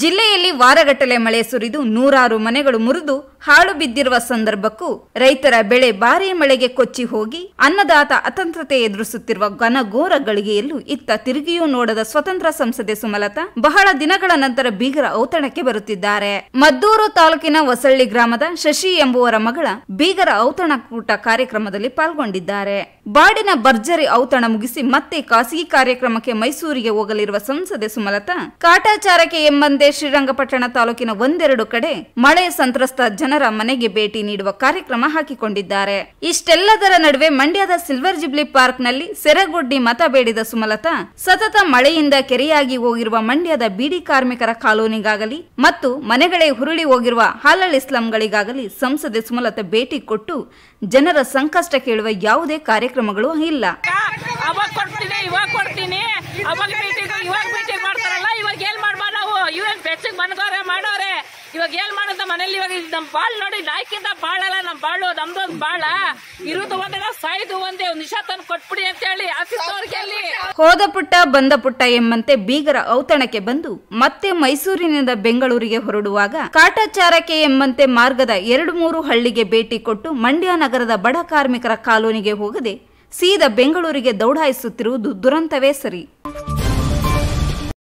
ಜಿಲ್ಲೆಯಲ್ಲಿ ವಾರಗಟ್ಟಲೆ ಮಳೆ ಸುರಿದು ನೂರಾರು ಮನೆಗಳು ಮುರಿದು ಹಾಳು ಬಿದ್ದಿರುವ ಸಂದರ್ಭಕ್ಕೂ ರೈತರ ಬೆಳೆ ಭಾರೀ ಮಳೆಗೆ ಕೊಚ್ಚಿ ಹೋಗಿ ಅನ್ನದಾತ ಅತಂತ್ರತೆ ಎದುರಿಸುತ್ತಿರುವ ಘನಘೋರ ಗಳಿಗೆಯಲ್ಲೂ ಇತ್ತ ತಿರುಗಿಯೂ ನೋಡದ ಸ್ವತಂತ್ರ ಸಂಸದೆ ಸುಮಲತಾ ಬಹಳ ದಿನಗಳ ನಂತರ ಬೀಗರ ಔತಣಕ್ಕೆ ಬರುತ್ತಿದ್ದಾರೆ. ಮದ್ದೂರು ತಾಲೂಕಿನ ಹೊಸಳ್ಳಿ ಗ್ರಾಮದ ಶಶಿ ಎಂಬುವರ ಮಗಳ ಬೀಗರ ಔತಣಕೂಟ ಕಾರ್ಯಕ್ರಮದಲ್ಲಿ ಪಾಲ್ಗೊಂಡಿದ್ದಾರೆ. ಬಾಡಿನ ಭರ್ಜರಿ ಔತಣ ಮುಗಿಸಿ ಮತ್ತೆ ಖಾಸಗಿ ಕಾರ್ಯಕ್ರಮಕ್ಕೆ ಮೈಸೂರಿಗೆ ಹೋಗಲಿರುವ ಸಂಸದೆ ಸುಮಲತಾ, ಕಾಟಾಚಾರಕ್ಕೆ ಎಂಬಂತೆ ಶ್ರೀರಂಗಪಟ್ಟಣ ತಾಲೂಕಿನ ಒಂದೆರಡು ಕಡೆ ಮಳೆ ಸಂತ್ರಸ್ತ ಜನರ ಮನೆಗೆ ಭೇಟಿ ನೀಡುವ ಕಾರ್ಯಕ್ರಮ ಹಾಕಿಕೊಂಡಿದ್ದಾರೆ. ಇಷ್ಟೆಲ್ಲದರ ನಡುವೆ ಮಂಡ್ಯದ ಸಿಲ್ವರ್ ಜಿಬ್ಲಿ ಪಾರ್ಕ್ನಲ್ಲಿ ಸೆರಗೊಡ್ಡಿ ಮತ ಬೇಡಿದ ಸುಮಲತಾ, ಸತತ ಮಳೆಯಿಂದ ಕೆರೆಯಾಗಿ ಹೋಗಿರುವ ಮಂಡ್ಯದ ಬೀಡಿ ಕಾರ್ಮಿಕರ ಕಾಲೋನಿಗಾಗಲಿ ಮತ್ತು ಮನೆಗಳೇ ಹುರುಳಿ ಹೋಗಿರುವ ಹಾಲಳ್ಳಿ ಸ್ಲಂಗಳಿಗಾಗಲಿ ಸಂಸದೆ ಸುಮಲತಾ ಭೇಟಿ ಕೊಟ್ಟು ಜನರ ಸಂಕಷ್ಟ ಕೇಳುವ ಯಾವುದೇ ಕಾರ್ಯಕ್ರಮಗಳು ಇಲ್ಲ. ಅವಾಗ ಕೊಡ್ತೀನಿ, ಇವಾಗ ಕೊಡ್ತೀನಿ. ಅವಾಗ ಇವಾಗ ಮೀಟಿಂಗ್ ಮಾಡ್ತಾರಲ್ಲ, ಇವಾಗ ಏನ್ ಮಾಡ್ಬಾ ನಾವು? ಇವಾಗ ಬೆಚ್ಚಗ್ ಮನ್ಗೋರೆ ಮಾಡೋರೆ. ಇವಾಗ ಏನ್ ಮಾಡೋದ ಮನೇಲಿ? ಇವಾಗ ನಮ್ ಬಾಳ್ ನೋಡಿ ನಾಯ್ಕಿಂತ ಬಾಳಲ್ಲ, ನಮ್ ಬಾಳು, ನಮ್ದೊಂದ್ ಬಾಳ. ಇರೋದು ಒಂದೇ, ನಾವು ಸಾಯ್ದು ಒಂದ್ ನಿಶಾ ತಂದು ಕೊಟ್ಬಿಡಿ. ಹೋದ ಪುಟ್ಟ, ಬಂದ ಪುಟ್ಟ ಎಂಬಂತೆ ಬೀಗರ ಔತಣಕ್ಕೆ ಬಂದು ಮತ್ತೆ ಮೈಸೂರಿನಿಂದ ಬೆಂಗಳೂರಿಗೆ ಹೊರಡುವಾಗ ಕಾಟಾಚಾರಕ್ಕೆ ಎಂಬಂತೆ ಮಾರ್ಗದ ಎರಡು ಮೂರು ಹಳ್ಳಿಗೆ ಭೇಟಿ ಕೊಟ್ಟು ಮಂಡ್ಯ ನಗರದ ಬಡ ಕಾರ್ಮಿಕರ ಕಾಲೋನಿಗೆ ಹೋಗದೆ ಸೀದಾ ಬೆಂಗಳೂರಿಗೆ ದೌಡಾಯಿಸುತ್ತಿರುವುದು ದುರಂತವೇ ಸರಿ.